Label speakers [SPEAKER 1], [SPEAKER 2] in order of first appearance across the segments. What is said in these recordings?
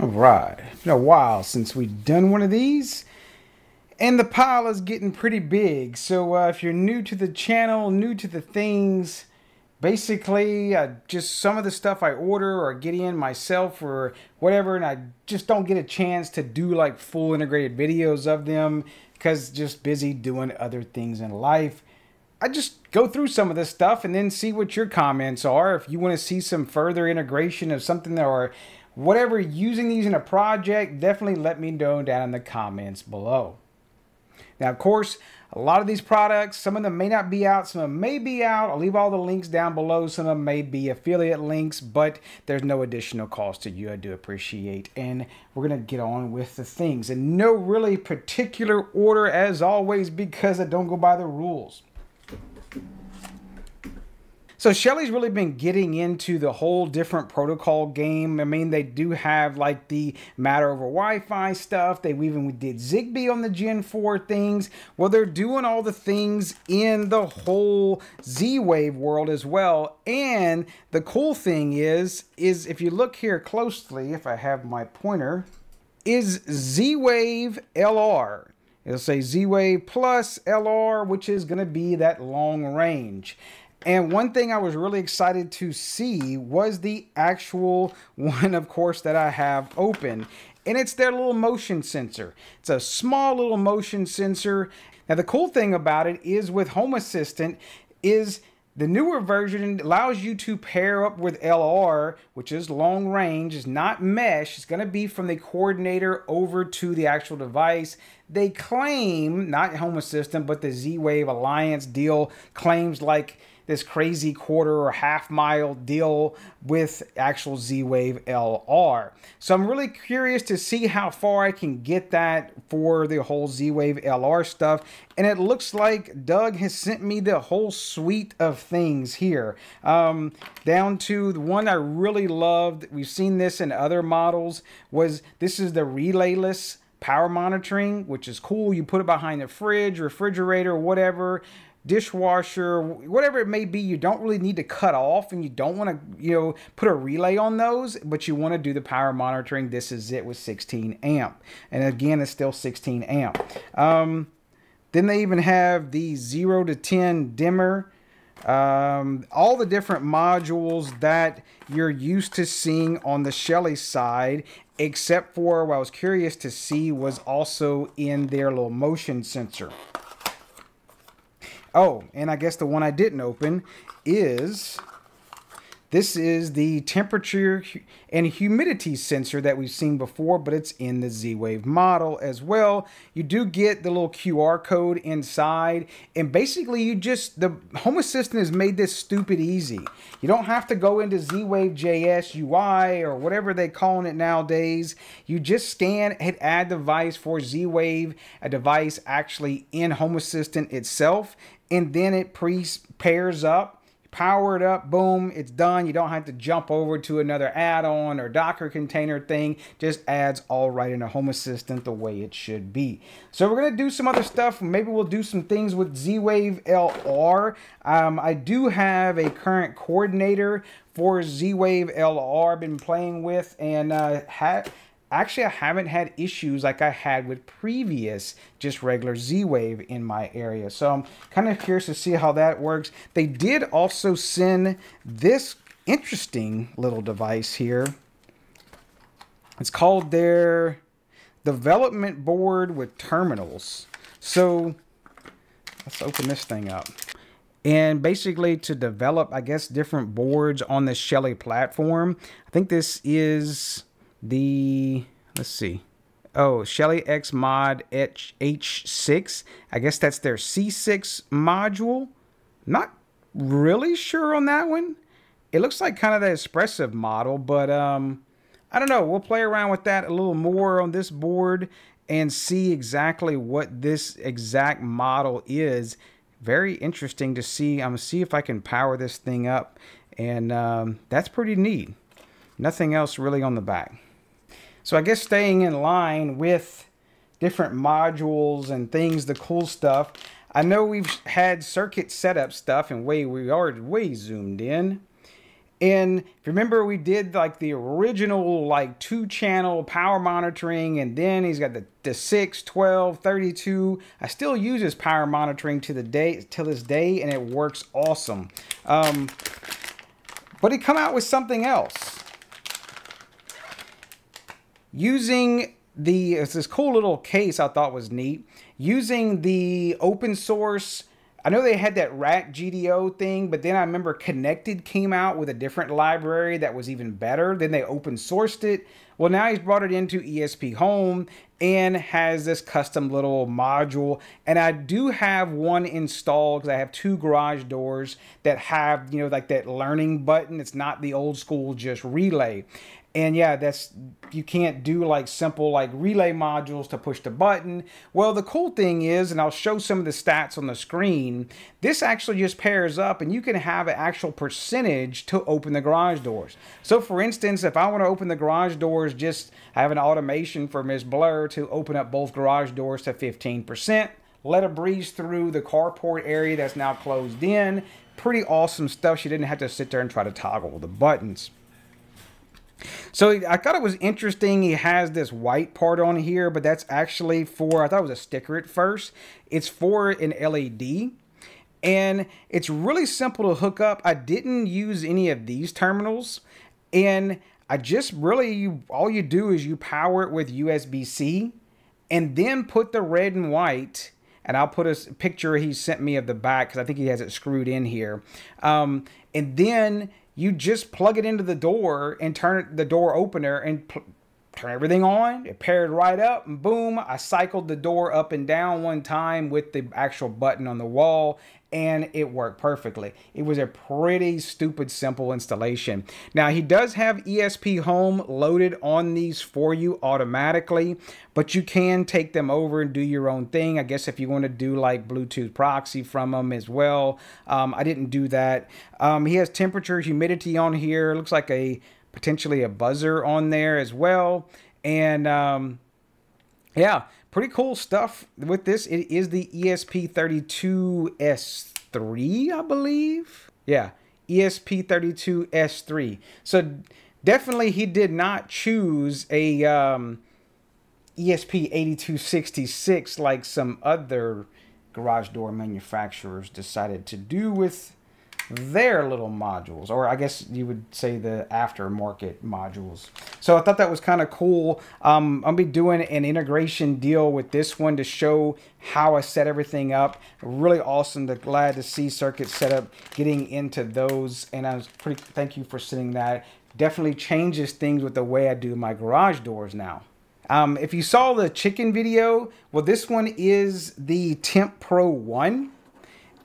[SPEAKER 1] All right, been a while since we've done one of these. And the pile is getting pretty big. So uh, if you're new to the channel, new to the things, basically uh, just some of the stuff I order or get in myself or whatever, and I just don't get a chance to do like full integrated videos of them because just busy doing other things in life. I just go through some of this stuff and then see what your comments are. If you want to see some further integration of something or whatever using these in a project, definitely let me know down in the comments below. Now, of course, a lot of these products, some of them may not be out, some of them may be out. I'll leave all the links down below. Some of them may be affiliate links, but there's no additional cost to you. I do appreciate. And we're going to get on with the things in no really particular order as always because I don't go by the rules. So Shelly's really been getting into the whole different protocol game. I mean, they do have like the matter over Wi-Fi stuff. They even did Zigbee on the Gen 4 things. Well, they're doing all the things in the whole Z-Wave world as well. And the cool thing is, is if you look here closely, if I have my pointer, is Z-Wave LR. It'll say Z-Wave plus LR, which is going to be that long range. And one thing I was really excited to see was the actual one, of course, that I have open. And it's their little motion sensor. It's a small little motion sensor. Now, the cool thing about it is with Home Assistant is the newer version allows you to pair up with LR, which is long range, is not mesh. It's going to be from the coordinator over to the actual device. They claim, not Home Assistant, but the Z-Wave Alliance deal claims like this crazy quarter or half mile deal with actual Z-Wave LR. So I'm really curious to see how far I can get that for the whole Z-Wave LR stuff. And it looks like Doug has sent me the whole suite of things here. Um, down to the one I really loved, we've seen this in other models, was this is the relayless power monitoring, which is cool. You put it behind the fridge, refrigerator, whatever dishwasher, whatever it may be, you don't really need to cut off and you don't want to, you know, put a relay on those, but you want to do the power monitoring. This is it with 16 amp. And again, it's still 16 amp. Um, then they even have the 0 to 10 dimmer. Um, all the different modules that you're used to seeing on the Shelly side, except for what I was curious to see was also in their little motion sensor. Oh, and I guess the one I didn't open is this is the temperature and humidity sensor that we've seen before, but it's in the Z-Wave model as well. You do get the little QR code inside, and basically you just, the Home Assistant has made this stupid easy. You don't have to go into Z-Wave JS UI or whatever they're calling it nowadays. You just scan, hit add device for Z-Wave, a device actually in Home Assistant itself, and then it pre pairs up power it up, boom, it's done. You don't have to jump over to another add-on or Docker container thing. Just adds all right in a Home Assistant the way it should be. So we're to do some other stuff. Maybe we'll do some things with Z-Wave LR. Um, I do have a current coordinator for Z-Wave LR been playing with and uh, had Actually, I haven't had issues like I had with previous just regular Z-Wave in my area. So I'm kind of curious to see how that works. They did also send this interesting little device here. It's called their development board with terminals. So let's open this thing up. And basically to develop, I guess, different boards on the Shelly platform. I think this is the let's see. Oh, Shelly X Mod H H6. I guess that's their C6 module. Not really sure on that one. It looks like kind of the Espressif model, but um, I don't know. We'll play around with that a little more on this board and see exactly what this exact model is. Very interesting to see. I'm gonna see if I can power this thing up, and um, that's pretty neat. Nothing else really on the back. So I guess staying in line with different modules and things, the cool stuff. I know we've had CircuitSetup stuff and way we are way zoomed in. And if you remember, we did like the original like two channel power monitoring, and then he's got the, the 6, 12, 32. I still use his power monitoring to the day till this day, and it works awesome. Um, but he come out with something else. Using the it's this cool little case I thought was neat. Using the open source I know they had that RAT GDO thing, but then I remember Konnected came out with a different library that was even better. Then they open sourced it. Well, now he's brought it into ESPHome and has this custom little module. And I do have one installed because I have two garage doors that have, you know, like that learning button. It's not the old school just relay. And yeah, that's you can't do like simple like relay modules to push the button. Well, the cool thing is, and I'll show some of the stats on the screen, this actually just pairs up and you can have an actual percentage to open the garage doors. So for instance, if I want to open the garage doors, just have an automation for Ms. Blur to open up both garage doors to 15%, let it breeze through the carport area that's now closed in. Pretty awesome stuff. She didn't have to sit there and try to toggle the buttons. So I thought it was interesting. He has this white part on here, but that's actually for, I thought it was a sticker at first. It's for an LED. And it's really simple to hook up. I didn't use any of these terminals. And I just really, all you do is you power it with USB-C and then put the red and white and I'll put a picture he sent me of the back because I think he has it screwed in here. Um, and then you just plug it into the door and turn the door opener and turn everything on. It paired right up and boom, I cycled the door up and down one time with the actual button on the wall and it worked perfectly. It was a pretty stupid simple installation. Now he does have ESPHome loaded on these for you automatically, but you can take them over and do your own thing. I guess if you want to do like Bluetooth proxy from them as well. Um, I didn't do that. Um, he has temperature, humidity on here. Looks like a potentially a buzzer on there as well. And um, yeah, pretty cool stuff with this. It is the ESP32S3, I believe. Yeah, ESP32S3. So definitely he did not choose a um, ESP8266 like some other garage door manufacturers decided to do with their little modules, or I guess you would say the aftermarket modules. So I thought that was kind of cool. Um, I'll be doing an integration deal with this one to show how I set everything up. Really awesome. To, glad to see CircuitSetup getting into those, and I was pretty. Thank you for sending that. Definitely changes things with the way I do my garage doors now. Um, if you saw the chicken video, well, this one is the Temp Pro 1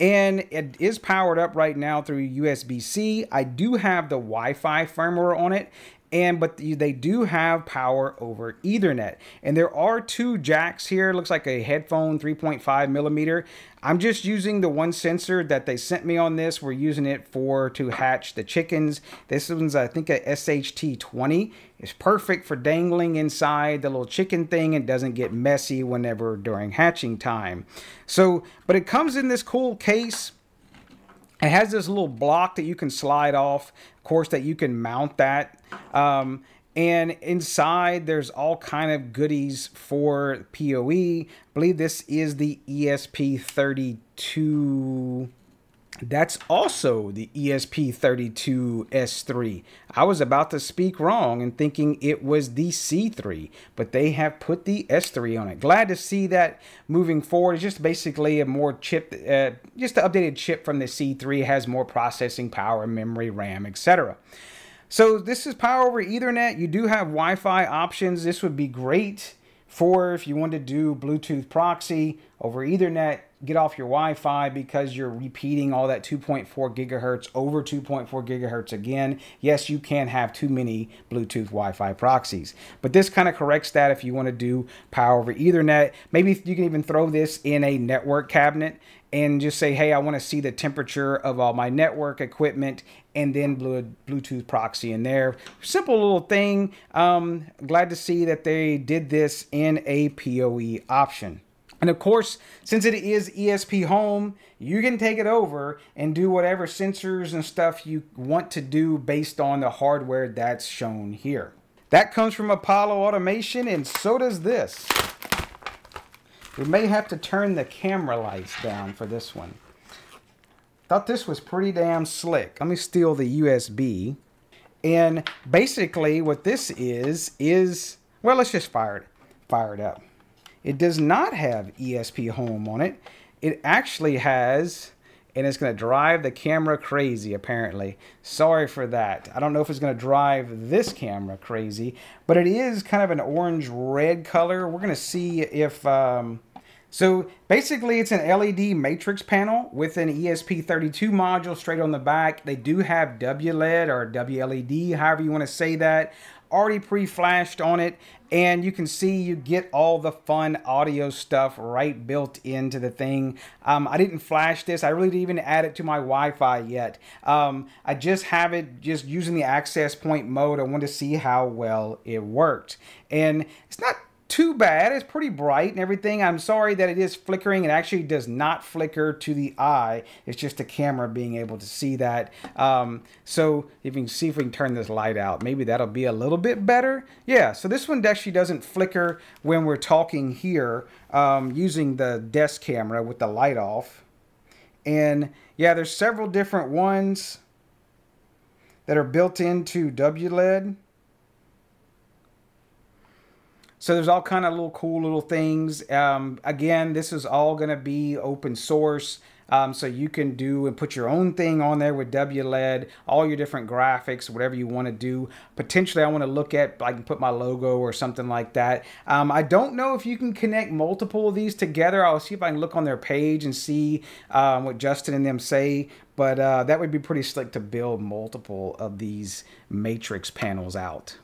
[SPEAKER 1] and it is powered up right now through USB-C. I do have the Wi-Fi firmware on it, and but they do have power over ethernet. And there are two jacks here. Looks like a headphone 3.5 millimeter. I'm just using the one sensor that they sent me on this. We're using it for to hatch the chickens. This one's i think a sht 20 it's perfect for dangling inside the little chicken thing. And doesn't get messy whenever during hatching time. So but it comes in this cool case it has this little block that you can slide off, of course, that you can mount that. Um, and inside, there's all kind of goodies for PoE. I believe this is the ESP32 that's also the ESP32S3. I was about to speak wrong and thinking it was the C3, but they have put the S3 on it. Glad to see that moving forward. It's just basically a more chip, uh, just the updated chip from the C3 has more processing power, memory, RAM, etc. So this is power over Ethernet. You do have Wi-Fi options. This would be great for if you want to do Bluetooth proxy over Ethernet get off your Wi-Fi because you're repeating all that 2.4 gigahertz over 2.4 gigahertz again. Yes, you can have too many Bluetooth Wi-Fi proxies, but this kind of corrects that if you want to do power over Ethernet. Maybe you can even throw this in a network cabinet and just say, hey, I want to see the temperature of all my network equipment and then Bluetooth proxy in there. Simple little thing. Um, glad to see that they did this in a PoE option. And of course, since it is ESPHome, you can take it over and do whatever sensors and stuff you want to do based on the hardware that's shown here. That comes from Apollo Automation, and so does this. We may have to turn the camera lights down for this one. Thought this was pretty damn slick. Let me steal the USB. And basically what this is, is, well, let's just fire it, fire it up. It does not have ESPHome on it. It actually has, and it's going to drive the camera crazy, apparently. Sorry for that. I don't know if it's going to drive this camera crazy, but it is kind of an orange-red color. We're going to see if... Um, so basically it's an LED matrix panel with an ESP32 module straight on the back. They do have WLED or WLED, however you want to say that already pre-flashed on it. And you can see you get all the fun audio stuff right built into the thing. Um, I didn't flash this. I really didn't even add it to my Wi-Fi yet. Um, I just have it just using the access point mode. I wanted to see how well it worked. And it's not too bad. It's pretty bright and everything. I'm sorry that it is flickering. It actually does not flicker to the eye. It's just the camera being able to see that. Um, so if you can see if we can turn this light out, maybe that'll be a little bit better. Yeah, so this one actually doesn't flicker when we're talking here um, using the desk camera with the light off. And yeah, there's several different ones that are built into WLED. So there's all kind of little cool little things. Um, again, this is all going to be open source. Um, so you can do and put your own thing on there with WLED, all your different graphics, whatever you want to do. Potentially, I want to look at, I can put my logo or something like that. Um, I don't know if you can connect multiple of these together. I'll see if I can look on their page and see um, what Justin and them say. But uh, that would be pretty slick to build multiple of these matrix panels out.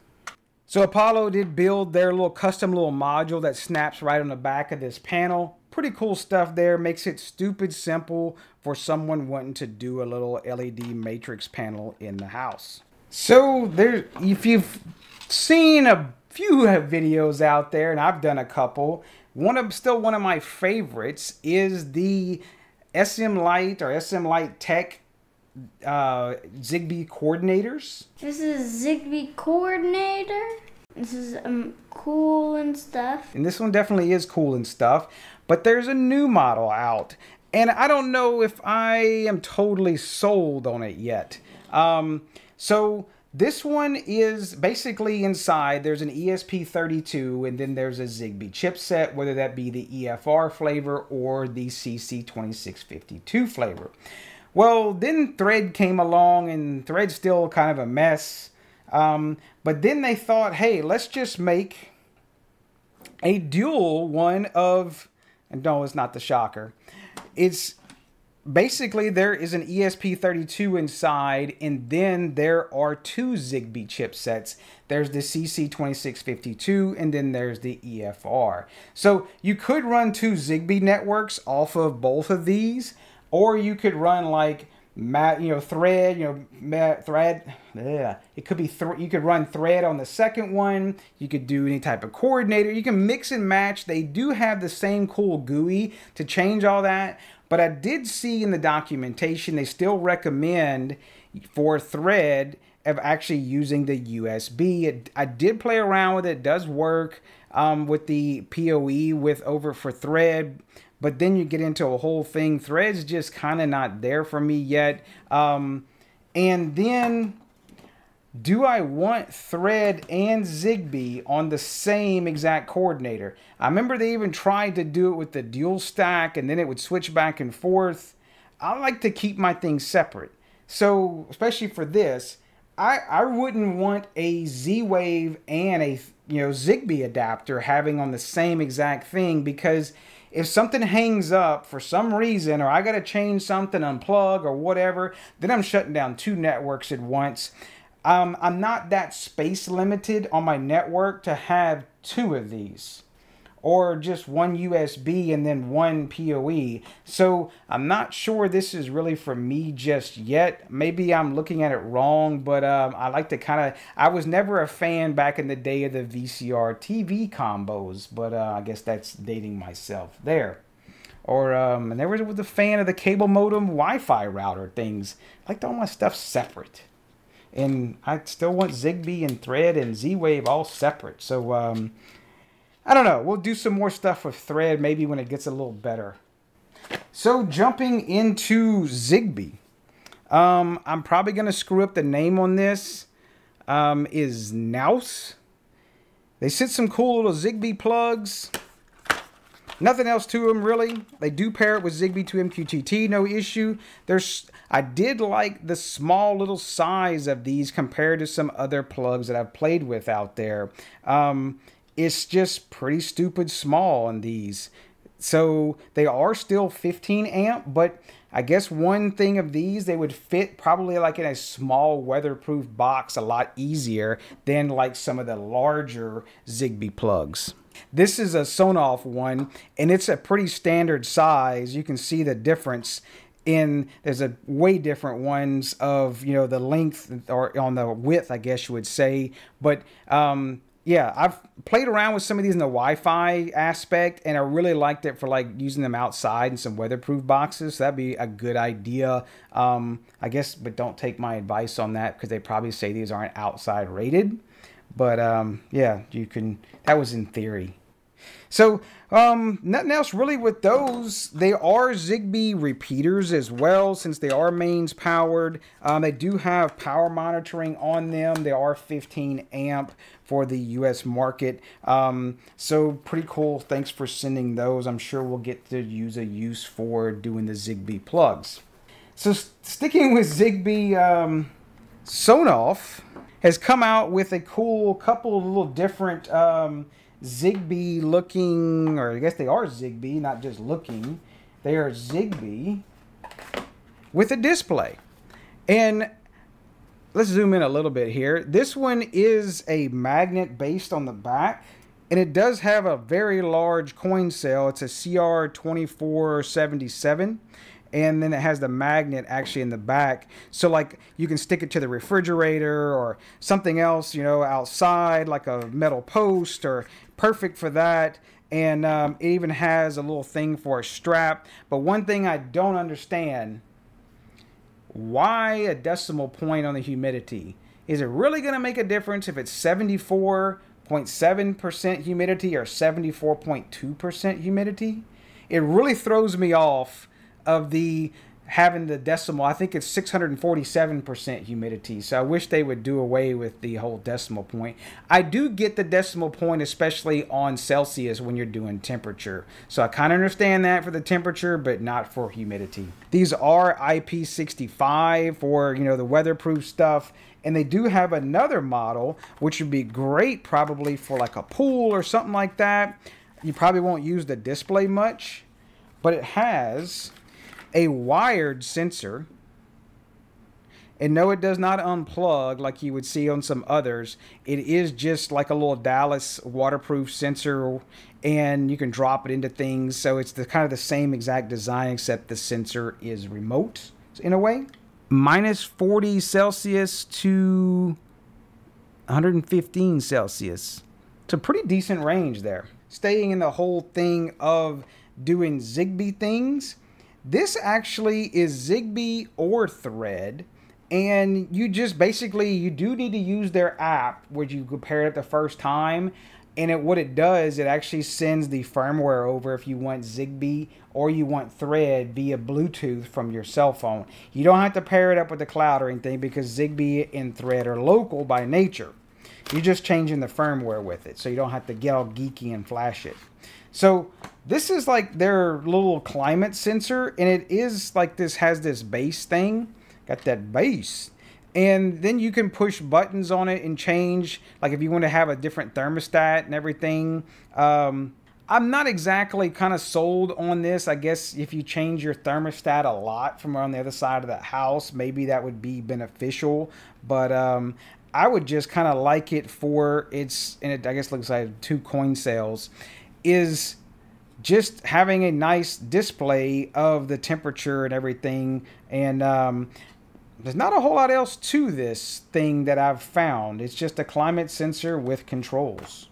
[SPEAKER 1] So Apollo did build their little custom little module that snaps right on the back of this panel. Pretty cool stuff there. Makes it stupid simple for someone wanting to do a little LED matrix panel in the house. So there, if you've seen a few videos out there, and I've done a couple, one of still one of my favorites is the SM Light or SM Light Tech uh, Zigbee coordinators.
[SPEAKER 2] This is Zigbee coordinator. This is um, cool and stuff.
[SPEAKER 1] And this one definitely is cool and stuff. But there's a new model out. And I don't know if I am totally sold on it yet. Um, so this one is basically inside, there's an ESP32 and then there's a Zigbee chipset, whether that be the EFR flavor or the CC2652 flavor. Well, then Thread came along and Thread's still kind of a mess. Um, but then they thought, hey, let's just make a dual one of, and no, it's not the shocker. It's basically there is an ESP32 inside, and then there are two Zigbee chipsets. There's the CC2652, and then there's the EFR. So you could run two Zigbee networks off of both of these, or you could run like mat, you know, thread, you know, mat, thread. Yeah, it could be th- you could run thread on the second one. You could do any type of coordinator. You can mix and match. They do have the same cool GUI to change all that. But I did see in the documentation they still recommend for thread of actually using the USB. It, I did play around with it. it does work um, with the PoE with over for thread but then you get into a whole thing. Threads just kind of not there for me yet. Um, and then do I want Thread and Zigbee on the same exact coordinator? I remember they even tried to do it with the dual stack and then it would switch back and forth. I like to keep my things separate. So, especially for this, I, I wouldn't want a Z-Wave and a you know Zigbee adapter having on the same exact thing because if something hangs up for some reason or I got to change something, unplug or whatever, then I'm shutting down two networks at once. Um, I'm not that space limited on my network to have two of these. Or just one USB and then one PoE. So I'm not sure this is really for me just yet. Maybe I'm looking at it wrong, but um, I like to kind of. I was never a fan back in the day of the VCR TV combos, but uh, I guess that's dating myself there. Or um, I never was a fan of the cable modem Wi-Fi router things. I liked all my stuff separate and I still want Zigbee and Thread and Z-Wave all separate. So um, I don't know. We'll do some more stuff with Thread maybe when it gets a little better. So jumping into Zigbee. Um, I'm probably going to screw up the name on this. Um, is Nous. They sent some cool little Zigbee plugs. Nothing else to them really. They do pair it with Zigbee to MQTT, no issue. There's I did like the small little size of these compared to some other plugs that I've played with out there. Um, it's just pretty stupid small on these. So they are still 15 amp, but I guess one thing of these, they would fit probably like in a small weatherproof box a lot easier than like some of the larger Zigbee plugs. This is a Sonoff one, and it's a pretty standard size. You can see the difference in there's a way different ones of you know the length or on the width i guess you would say but um yeah, I've played around with some of these in the Wi-Fi aspect, and I really liked it for like using them outside in some weatherproof boxes. So that'd be a good idea, um, I guess. But don't take my advice on that because they probably say these aren't outside rated. But um, yeah, you can. That was in theory. So um, nothing else really with those. They are Zigbee repeaters as well, since they are mains powered. Um, they do have power monitoring on them. They are 15 amp for the U.S. market. Um, so pretty cool. Thanks for sending those. I'm sure we'll get to use a use for doing the Zigbee plugs. So sticking with Zigbee, um, Sonoff has come out with a cool couple of little different um, Zigbee looking, or I guess they are Zigbee, not just looking. They are Zigbee with a display. And let's zoom in a little bit here. This one is a magnet based on the back. And it does have a very large coin cell. It's a CR2477 and then it has the magnet actually in the back so like you can stick it to the refrigerator or something else you know outside like a metal post or perfect for that. And um, it even has a little thing for a strap. But one thing i don't understand why a decimal point on the humidity? Is it really going to make a difference if it's 74.7% humidity or 74.2% humidity? It really throws me off of the having the decimal. I think it's 647% humidity. So I wish they would do away with the whole decimal point. I do get the decimal point, especially on Celsius when you're doing temperature. So I kind of understand that for the temperature, but not for humidity. These are IP65 for, you know, the weatherproof stuff. And they do have another model, which would be great probably for like a pool or something like that. You probably won't use the display much, but it has a wired sensor. And no, it does not unplug like you would see on some others. It is just like a little Dallas waterproof sensor, and you can drop it into things. So it's the kind of the same exact design, except the sensor is remote in a way. Minus 40 Celsius to 115 Celsius. It's a pretty decent range there. Staying in the whole thing of doing Zigbee things, this actually is Zigbee or Thread, and you just basically you do need to use their app, where you compare it the first time. And it, what it does, it actually sends the firmware over if you want Zigbee or you want Thread via Bluetooth from your cell phone. You don't have to pair it up with the cloud or anything because Zigbee and Thread are local by nature. You're just changing the firmware with it, so you don't have to get all geeky and flash it. So this is like their little climate sensor, and it is like this has this base thing. Got that base. And then you can push buttons on it and change, like if you want to have a different thermostat and everything. Um, I'm not exactly kind of sold on this. I guess if you change your thermostat a lot from around the other side of the house, maybe that would be beneficial. But um, I would just kind of like it for its, and it I guess looks like two coin cells is just having a nice display of the temperature and everything. And um, there's not a whole lot else to this thing that I've found. It's just a climate sensor with controls.